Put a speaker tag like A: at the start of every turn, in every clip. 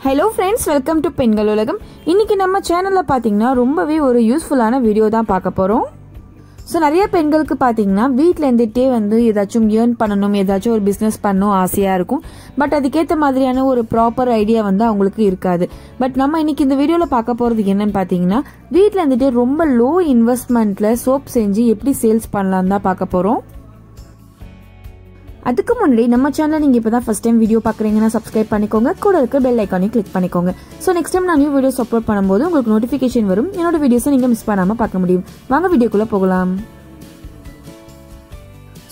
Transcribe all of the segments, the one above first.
A: Hello friends welcome to பெண்கள் உலகம் இன்றைக்கி நம்ம சேனலில் பார்த்தீங்கன்னா ரொம்பவே ஒரு யூஸ்ஃபுல்லான வீடியோ தான் பார்க்க போகிறோம் ஸோ நிறைய பெண்களுக்கு பார்த்தீங்கன்னா வீட்டில் இருந்துகிட்டே வந்து ஏதாச்சும் ஏர்ன் பண்ணணும் ஏதாச்சும் ஒரு பிஸ்னஸ் பண்ணணும் ஆசையாக இருக்கும். பட் அதுக்கேற்ற மாதிரியான ஒரு ப்ராப்பர் ஐடியா வந்து அவங்களுக்கு இருக்காது. பட் நம்ம இன்னைக்கு இந்த வீடியோவில் பார்க்க போகிறது என்னன்னு பார்த்தீங்கன்னா வீட்டில் இருந்துகிட்டே ரொம்ப லோ இன்வெஸ்ட்மெண்ட்டில் சோப் செஞ்சு எப்படி சேல்ஸ் பண்ணலான்னு தான் பார்க்க போகிறோம் அதுக்கு முன்னாடி நம்ம சேனல் நீங்கள் இப்போ தான் ஃபஸ்ட் டைம் வீடியோ பார்க்குறீங்கன்னா சப்ஸ்கிரைப் பண்ணிக்கோங்க. கூட இருக்க பெல் ஐக்கானையும் கிளிக் பண்ணிக்கோங்க. ஸோ நெக்ஸ்ட் டைம் நான் நியூ வீடியோஸ் அப்லோட் பண்ணும்போது உங்களுக்கு நோட்டிஃபிகேஷன் வரும். என்னோட வீடியோஸை நீங்கள் மிஸ் பண்ணாமல் பார்க்க முடியும். வாங்க வீடியோக்குள்ளே போகலாம்.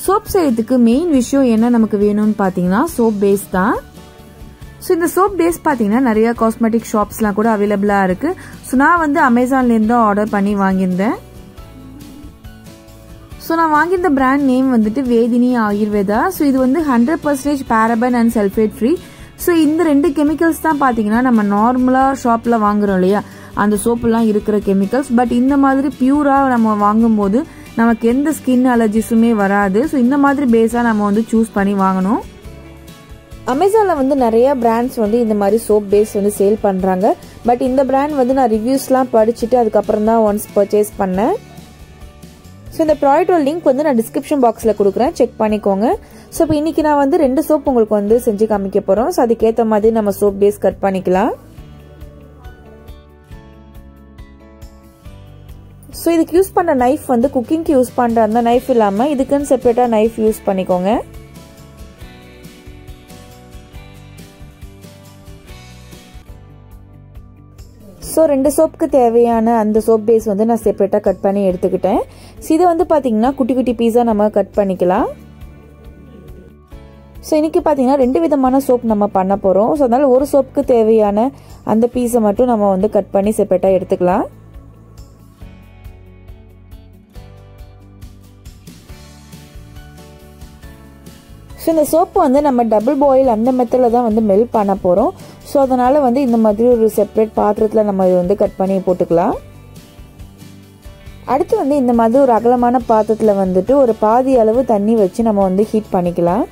A: சோப் செய்யறதுக்கு மெயின் விஷயம் என்ன நமக்கு வேணும்னு பார்த்தீங்கன்னா சோப் பேஸ் தான். ஸோ இந்த சோப் பேஸ் பார்த்தீங்கன்னா நிறைய காஸ்மெட்டிக் ஷாப்ஸ்லாம் கூட அவைலபிளாக இருக்குது ஸோ நான் வந்து அமேசான்லேருந்து ஆர்டர் பண்ணி வாங்கியிருந்தேன். ஸோ நான் வாங்கியிருந்த பிராண்ட் நேம் வந்துட்டு வேதினி ஆயுர்வேதா ஸோ இது வந்து hundred percentage paraben and sulphate free so இந்த ரெண்டு கெமிக்கல்ஸ் தான் பார்த்தீங்கன்னா நம்ம நார்மலாக ஷாப்பில் வாங்குறோம் இல்லையா? அந்த சோப்புலாம் இருக்கிற கெமிக்கல்ஸ் பட் இந்த மாதிரி பியூராக நம்ம வாங்கும்போது நமக்கு எந்த ஸ்கின் அலர்ஜிஸுமே வராது. ஸோ இந்த மாதிரி பேஸாக நம்ம வந்து சூஸ் பண்ணி வாங்கணும். அமேசானில் வந்து நிறைய பிராண்ட்ஸ் வந்து இந்த மாதிரி சோப் பேஸ் வந்து சேல் பண்ணுறாங்க பட் இந்த பிராண்ட் வந்து நான் ரிவ்யூஸ்லாம் படிச்சுட்டு அதுக்கப்புறம் தான் ஒன்ஸ் பர்ச்சேஸ் பண்ணேன். ஸோ இந்த ப்ராடக்டோட லிங்க் வந்து நான் டிஸ்கிரிப்ஷன் பாக்ஸில் கொடுக்குறேன். செக் பண்ணிக்கோங்க. ஸோ இப்போ இன்றைக்கி நான் வந்து ரெண்டு சோப் உங்களுக்கு வந்து செஞ்சு காமிக்க போகிறோம் ஸோ அதுக்கேற்ற மாதிரி நம்ம சோப் பேஸ் கட் பண்ணிக்கலாம். ஸோ இதுக்கு யூஸ் பண்ணுற நைஃப் வந்து குக்கிங்க்கு யூஸ் பண்ணுற அந்த நைஃப் இல்லாமல் இதுக்குன்னு செப்பரேட்டாக நைஃப் யூஸ் பண்ணிக்கோங்க. ஸோ ரெண்டு சோப்புக்கு தேவையான அந்த சோப் பேஸ் வந்து நான் செப்பரேட்டாக கட் பண்ணி எடுத்துக்கிட்டேன். ஸோ இதை வந்து பார்த்தீங்கன்னா குட்டி குட்டி பீஸாக நம்ம கட் பண்ணிக்கலாம். ஸோ இன்றைக்கி பார்த்தீங்கன்னா ரெண்டு விதமான சோப் நம்ம பண்ண போகிறோம் ஸோ அதனால் ஒரு சோப்புக்கு தேவையான அந்த பீஸை மட்டும் நம்ம வந்து கட் பண்ணி செப்பரேட்டாக எடுத்துக்கலாம். ஸோ இந்த சோப்பு வந்து நம்ம டபுள் பாயில் அந்த மெத்தடில் தான் வந்து மெல்ட் பண்ண போகிறோம் ஸோ அதனால் வந்து இந்த மாதிரி ஒரு செப்பரேட் பாத்திரத்தில் நம்ம இது வந்து கட் பண்ணி போட்டுக்கலாம். அடுத்து வந்து இந்த மாதிரி ஒரு அகலமான பாத்திரத்தில் வந்துட்டு ஒரு பாதி அளவு தண்ணி வச்சு நம்ம வந்து ஹீட் பண்ணிக்கலாம்.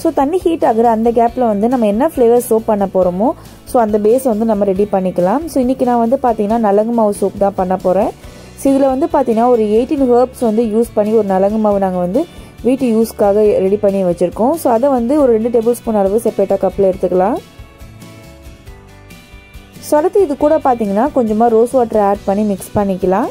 A: ஸோ தண்ணி ஹீட் ஆகிற அந்த கேப்பில் வந்து நம்ம என்ன ஃப்ளேவர் சோப் பண்ண போகிறோமோ ஸோ அந்த பேஸ் வந்து நம்ம ரெடி பண்ணிக்கலாம். ஸோ இன்றைக்கி நான் வந்து பார்த்தீங்கன்னா நலங்கு மாவு சோப் தான் பண்ண போகிறேன் ஸோ இதில் வந்து பார்த்தீங்கன்னா ஒரு எயிட்டீன் ஹேர்ப்ஸ் வந்து யூஸ் பண்ணி ஒரு நலங்கு மாவு நாங்கள் வந்து வீட்டு யூஸ்க்காக ரெடி பண்ணி வச்சுருக்கோம். ஸோ அதை வந்து ஒரு ரெண்டு டேபிள் ஸ்பூன் அளவு செப்பரேட்டாக கப்பில் எடுத்துக்கலாம். ஸோ அடுத்து இது கூட பார்த்தீங்கன்னா கொஞ்சமாக ரோஸ் வாட்டர் ஆட் பண்ணி மிக்ஸ் பண்ணிக்கலாம்.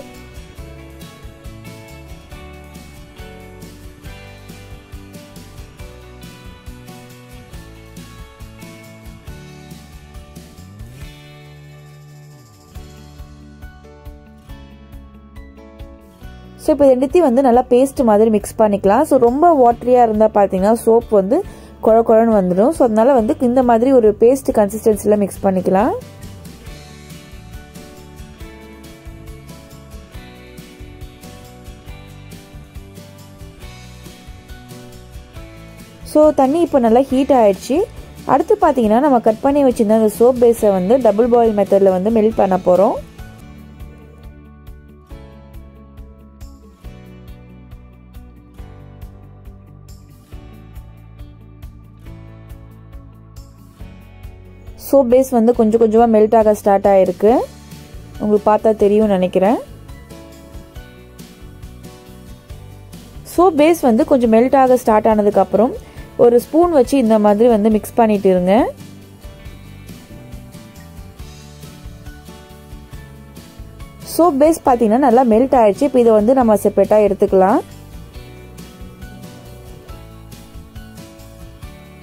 A: ஸோ இப்போ ரெண்டுத்தையும் வந்து நல்லா பேஸ்ட் மாதிரி மிக்ஸ் பண்ணிக்கலாம். ஸோ ரொம்ப வாட்டரியாக இருந்தால் பார்த்தீங்கன்னா சோப் வந்து குழ குழன்னு வந்துடும். ஸோ அதனால வந்து இந்த மாதிரி ஒரு பேஸ்ட் கன்சிஸ்டன்சியில் மிக்ஸ் பண்ணிக்கலாம். ஸோ தண்ணி இப்போ நல்லா ஹீட் ஆயிடுச்சு. அடுத்து பார்த்தீங்கன்னா நம்ம கட் பண்ணி வச்சுருந்த அந்த சோப் பேஸை வந்து டபுள் பாயில் மெத்தடில் வந்து மெல்ட் பண்ண போகிறோம் சோப் பேஸ் வந்து கொஞ்சம் கொஞ்சமாக மெல்ட் ஆக ஸ்டார்ட் ஆகிருக்கு உங்களுக்கு பார்த்தா தெரியும் நினைக்கிறேன். சோப் பேஸ் வந்து கொஞ்சம் மெல்ட் ஆக ஸ்டார்ட் ஆனதுக்கப்புறம் ஒரு ஸ்பூன் வச்சு இந்த மாதிரி வந்து மிக்ஸ் பண்ணிட்டு இருங்க. சோப் பேஸ் பார்த்தீங்கன்னா நல்லா மெல்ட் ஆயிடுச்சு. இப்போ இதை வந்து நம்ம செப்பரேட்டாக எடுத்துக்கலாம்.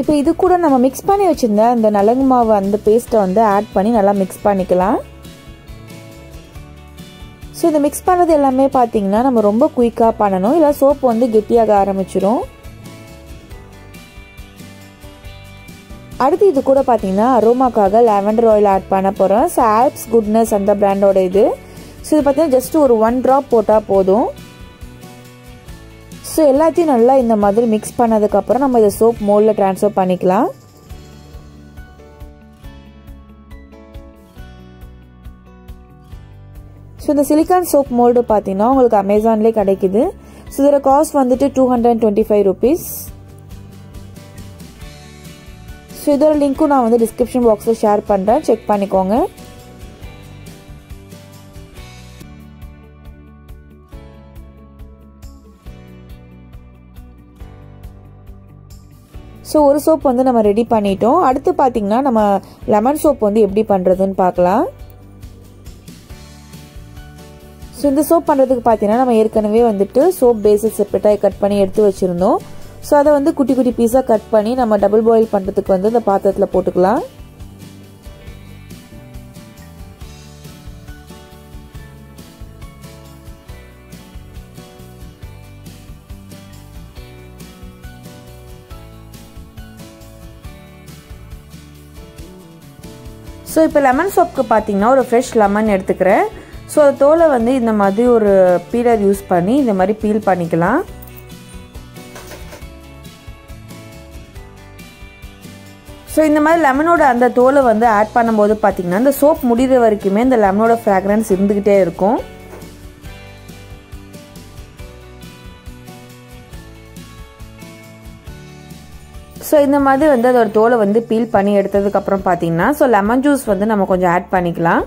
A: இப்போ இது கூட நம்ம மிக்ஸ் பண்ணி வச்சுருந்த அந்த நலங்கு மாவு அந்த பேஸ்ட்டை வந்து ஆட் பண்ணி நல்லா மிக்ஸ் பண்ணிக்கலாம். ஸோ இதை மிக்ஸ் பண்ணது எல்லாமே பார்த்தீங்கன்னா நம்ம ரொம்ப குயிக்காக பண்ணணும். இல்லை சோப்பு வந்து கெட்டியாக ஆரம்பிச்சிடும் அடுத்து இது கூட பார்த்தீங்கன்னா அரோமாக்காக லெவண்டர் ஆயில் ஆட் பண்ண போகிறோம் ஸோ ஆல்ப்ஸ் குட்னஸ் அந்த பிராண்டோட இது. ஸோ இது பார்த்தீங்கன்னா ஜஸ்ட் ஒரு ஒன் ட்ராப் போட்டால் போதும். ஸோ எல்லாத்தையும் நல்லா இந்த மாதிரி மிக்ஸ் பண்ணதுக்கப்புறம் நம்ம இதை சோப் மோல்டில் ட்ரான்ஸ்ஃபர் பண்ணிக்கலாம். ஸோ இந்த சிலிக்கான் சோப் மோல்டு பார்த்தீங்கன்னா உங்களுக்கு அமேசான்லேயே கிடைக்குது. ஸோ இதோட காஸ்ட் வந்துட்டு two hundred and twenty five rupees so இதோட லிங்க்கும் நான் வந்து டிஸ்கிரிப்ஷன் பாக்ஸில் ஷேர் பண்ணுறேன் செக் பண்ணிக்கோங்க. ஸோ ஒரு சோப் வந்து நம்ம ரெடி பண்ணிட்டோம். அடுத்து பார்த்தீங்கன்னா நம்ம லெமன் சோப் வந்து எப்படி பண்ணுறதுன்னு பார்க்கலாம் ஸோ இந்த சோப் பண்ணுறதுக்கு பார்த்தீங்கன்னா நம்ம ஏற்கனவே வந்துட்டு சோப் பேஸஸ் செப்பரேட்டாக கட் பண்ணி எடுத்து வச்சுருந்தோம். ஸோ அதை வந்து குட்டி குட்டி பீஸாக கட் பண்ணி நம்ம டபுள் பாயில் பண்ணுறதுக்கு வந்து இந்த பாத்திரத்தில் போட்டுக்கலாம். ஸோ இப்போ லெமன் சோப்புக்கு பார்த்தீங்கன்னா ஒரு ஃப்ரெஷ் லெமன் எடுத்துக்கிறேன். ஸோ தோலை வந்து இந்த மாதிரி ஒரு பீலர் யூஸ் பண்ணி இந்த மாதிரி பீல் பண்ணிக்கலாம். ஸோ இந்த மாதிரி லெமனோட அந்த தோலை வந்து ஆட் பண்ணும்போது பார்த்தீங்கன்னா இந்த சோப் முடிகிற வரைக்குமே இந்த லெமனோட ஃப்ராக்ரன்ஸ் இருந்துக்கிட்டே இருக்கும். ஸோ இந்த மாதிரி வந்து அதோட தோலை வந்து பீல் பண்ணி எடுத்ததுக்கப்புறம் பார்த்தீங்கன்னா ஸோ லெமன் ஜூஸ் வந்து நம்ம கொஞ்சம் ஆட் பண்ணிக்கலாம்.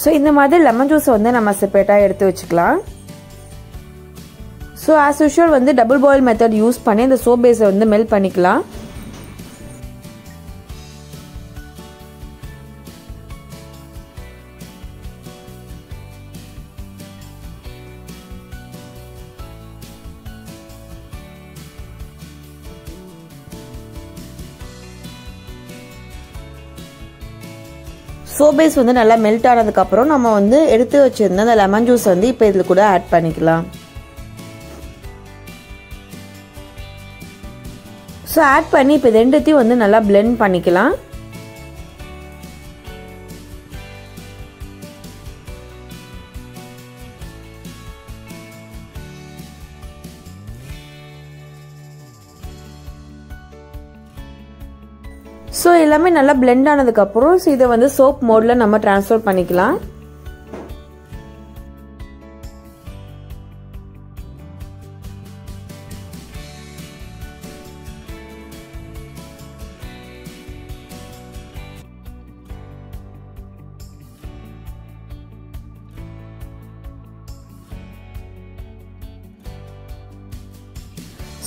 A: ஸோ இந்த மாதிரி லெமன் ஜூஸை வந்து நம்ம செப்பரேட்டாக எடுத்து வச்சுக்கலாம். ஸோ ஆஸ் யூஷுவல் வந்து டபுள் பாயில் மெத்தட் யூஸ் பண்ணி இந்த சோப் பேஸை வந்து மெல்ட் பண்ணிக்கலாம். சோபேஸ் வந்து நல்லா மெல்ட் ஆனதுக்கப்புறம் நம்ம வந்து எடுத்து வச்சுருந்த அந்த லெமன் ஜூஸ் வந்து இப்போ இதில் கூட ஆட் பண்ணிக்கலாம். ஸோ ஆட் பண்ணி இப்போ ரெண்டுத்தையும் வந்து நல்லா பிளெண்ட் பண்ணிக்கலாம். ஸோ எல்லாமே நல்லா பிளெண்ட் ஆனதுக்கப்புறம் ஸோ இதை வந்து சோப் மோடில் நம்ம டிரான்ஸ்ஃபர் பண்ணிக்கலாம்.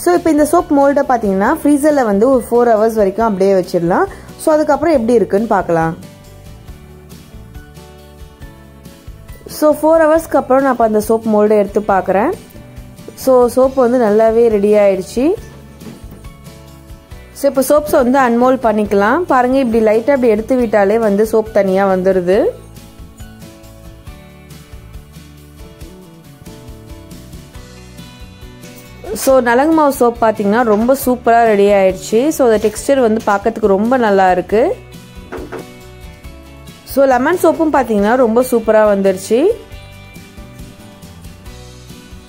A: ஸோ இப்போ இந்த சோப் மோல்டை பார்த்தீங்கன்னா ஃப்ரீசரில் வந்து ஒரு ஃபோர் ஹவர்ஸ் வரைக்கும் அப்படியே வச்சிடலாம். ஸோ அதுக்கப்புறம் எப்படி இருக்குன்னு பார்க்கலாம். ஸோ ஃபோர் ஹவர்ஸ்க்கு அப்புறம் நான் இப்போ அந்த சோப் மோல்டை எடுத்து பார்க்குறேன் ஸோ சோப் வந்து நல்லாவே ரெடி ஆயிடுச்சு. ஸோ இப்போ சோப்ஸை வந்து அன்மோல் பண்ணிக்கலாம். பாருங்கள் இப்படி லைட்டாக இப்படி எடுத்து விட்டாலே வந்து சோப் தனியாக வந்துடுது ஸோ நலங்கு மாவு சோப் பார்த்தீங்கன்னா ரொம்ப சூப்பராக ரெடி ஆயிடுச்சு. ஸோ அந்த டெக்ஸ்டர் வந்து பார்க்கறதுக்கு ரொம்ப நல்லா இருக்கு. ஸோ லெமன் சோப்பும் பார்த்தீங்கன்னா ரொம்ப சூப்பராக வந்துருச்சு.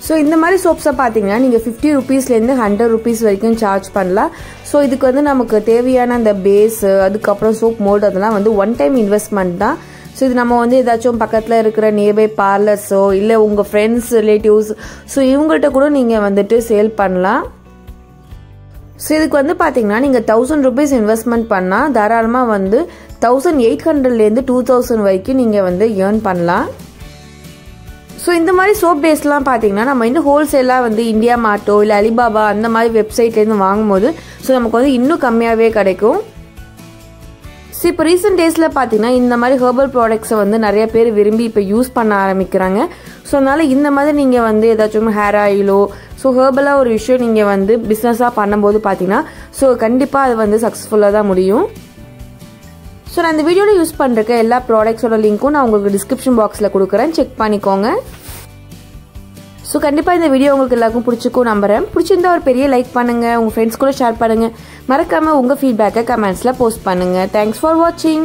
A: ஸோ இந்த மாதிரி சோப்ஸை பார்த்தீங்கன்னா நீங்கள் ஃபிஃப்டி ருபீஸ்லேருந்து ஹண்ட்ரட் ருபீஸ் வரைக்கும் சார்ஜ் பண்ணலாம். ஸோ இதுக்கு வந்து நமக்கு தேவையான அந்த பேஸு அதுக்கப்புறம் சோப் மோல்டு அதெல்லாம் வந்து ஒன் டைம் இன்வெஸ்ட்மெண்ட் தான். ஸோ இது நம்ம வந்து ஏதாச்சும் பக்கத்தில் இருக்கிற நியர்பை பார்லர்ஸோ இல்லை உங்கள் ஃப்ரெண்ட்ஸ் ரிலேட்டிவ்ஸ் ஸோ இவங்கள்ட்ட கூட நீங்கள் வந்துட்டு சேல் பண்ணலாம். ஸோ இதுக்கு வந்து பார்த்தீங்கன்னா நீங்கள் தௌசண்ட் ருபீஸ் இன்வெஸ்ட்மெண்ட் பண்ணால் தாராளமாக வந்து தௌசண்ட் எயிட் ஹண்ட்ரட்லேருந்து டூ தௌசண்ட் வரைக்கும் நீங்கள் வந்து ஏர்ன் பண்ணலாம். ஸோ இந்த மாதிரி சோப் பேஸ்லாம் பார்த்தீங்கன்னா நம்ம இன்னும் ஹோல்சேலாக வந்து இந்தியா மார்ட்டோ இல்லை அலிபாபா அந்த மாதிரி வெப்சைட்லேருந்து வாங்கும்போது ஸோ நமக்கு வந்து இன்னும் கம்மியாகவே கிடைக்கும். ஸோ இப்போ ரீசெண்ட் டேஸில் பார்த்தீங்கன்னா இந்த மாதிரி ஹெர்பல் ப்ராடக்ட்ஸை வந்து நிறைய பேர் விரும்பி இப்போ யூஸ் பண்ண ஆரம்பிக்கிறாங்க. ஸோ அதனால் இந்த மாதிரி நீங்கள் வந்து ஏதாச்சும் ஹேர் ஆயிலோ ஸோ ஹெர்பலாக ஒரு விஷயம் நீங்கள் வந்து பிஸ்னஸாக பண்ணும்போது பார்த்தீங்கன்னா ஸோ கண்டிப்பாக அது வந்து சக்ஸஸ்ஃபுல்லாக தான் முடியும். ஸோ நான் இந்த வீடியோவில் யூஸ் பண்ணுறக்க எல்லா ப்ராடக்ட்ஸோட லிங்க்கும் நான் உங்களுக்கு டிஸ்கிரிப்ஷன் பாக்ஸில் கொடுக்குறேன். செக் பண்ணிக்கோங்க. ஸோ கண்டிப்பாக இந்த வீடியோ உங்களுக்கு எல்லாருக்கும் பிடிச்சிக்கும் நம்புகிறேன் பிடிச்சிருந்தா ஒரு பெரிய லைக் பண்ணுங்கள் உங்கள் ஃப்ரெண்ட்ஸ் கூட ஷேர் பண்ணுங்கள் மறக்காமல் உங்கள் ஃபீட்பேக்கை கமெண்ட்ஸில் போஸ்ட் பண்ணுங்கள் தேங்க்ஸ் ஃபார் வாட்சிங்